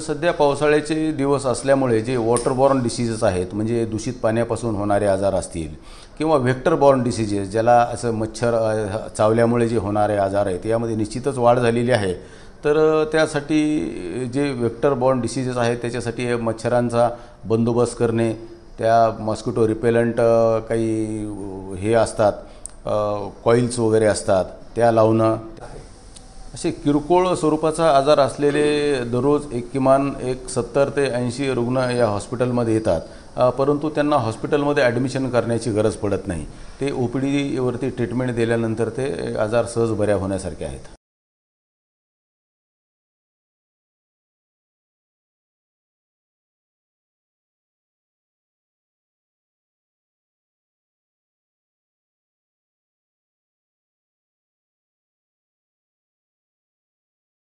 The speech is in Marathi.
सध्या पावसाळ्याचे दिवस असल्यामुळे जे वॉटरबॉर्न डिसीजेस आहेत म्हणजे दूषित पाण्यापासून होणारे आजार असतील किंवा व्हेक्टर बॉर्न डिसीजेस ज्याला असं मच्छर चावल्यामुळे जे होणारे आजार आहेत यामध्ये निश्चितच वाढ झालेली आहे. तर त्यासाठी जे व्हेक्टर बॉर्न डिसीजेस आहेत त्याच्यासाठी हे मच्छरांचा बंदोबस्त करणे त्या मॉस्किटो रिपेलंट काही हे असतात कॉईल्स वगैरे असतात त्या लावणं. असे किरकोळ स्वरूपाचा आजार असलेले दररोज एक किमान एक सत्तर ते ऐंशी रुग्ण या हॉस्पिटलमध्ये येतात. परंतु त्यांना हॉस्पिटलमध्ये ॲडमिशन करण्याची गरज पडत नाही. ते ओ पी डीवरती ट्रीटमेंट दिल्यानंतर ते आजार सहज बऱ्या होण्यासारखे आहेत.